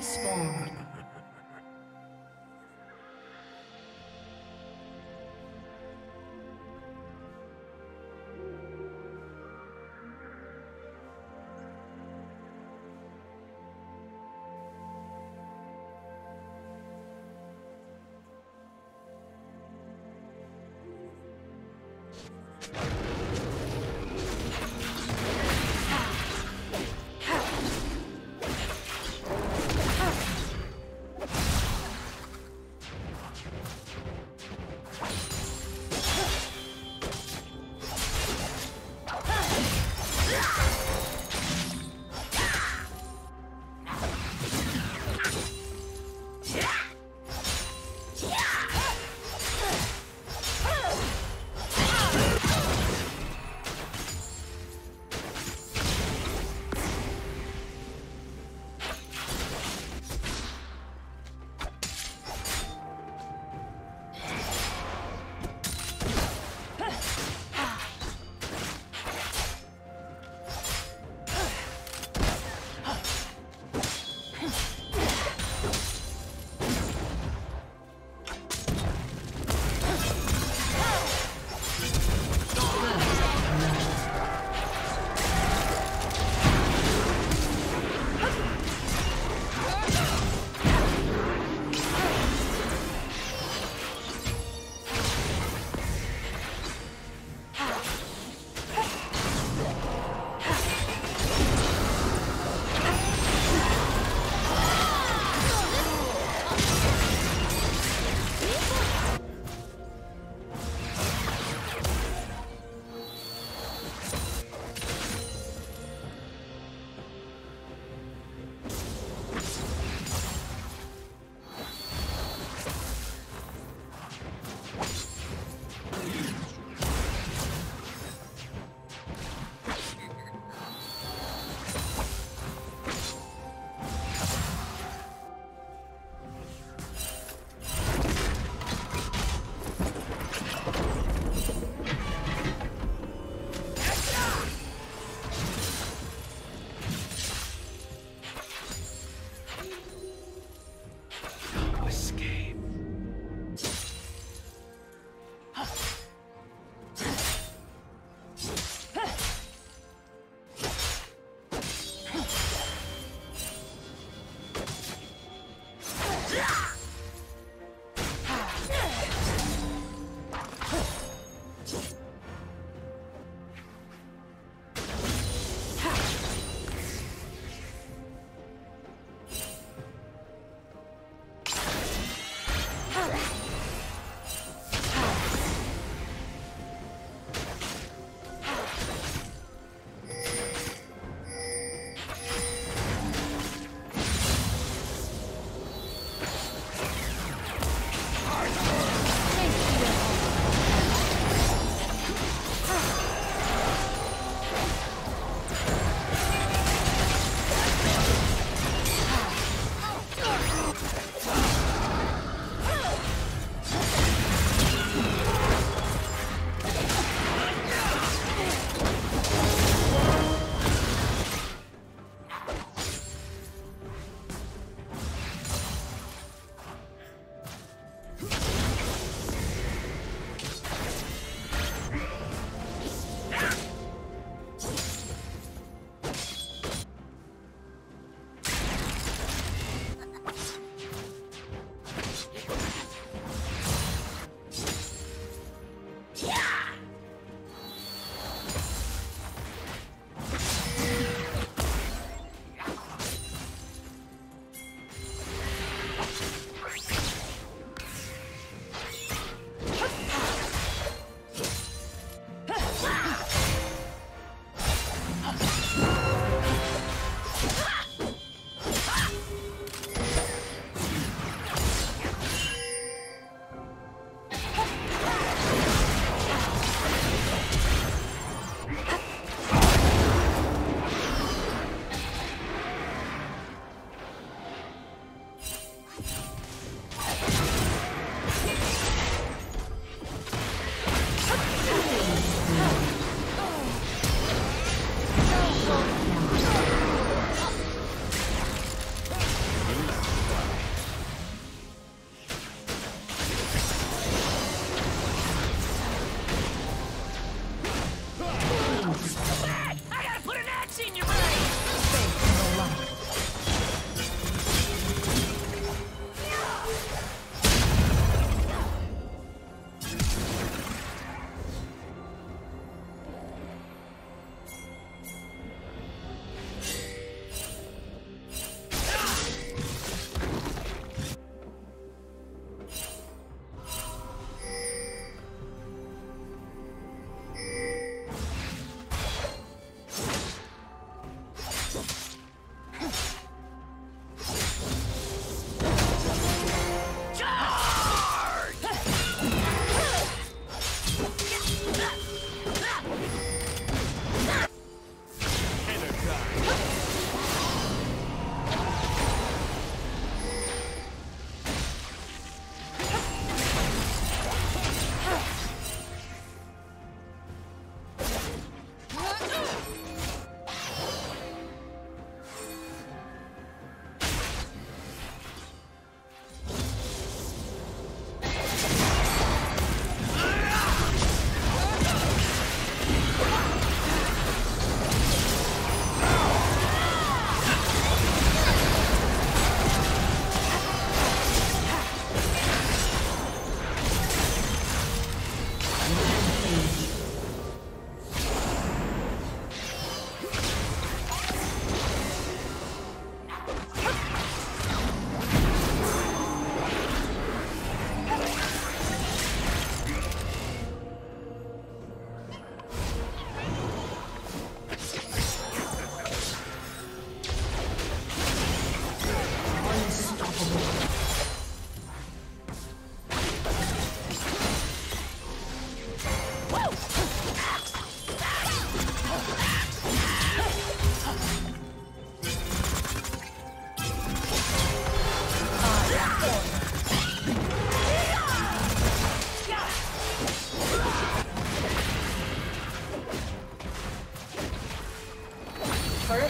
Minions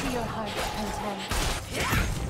To your heart's content.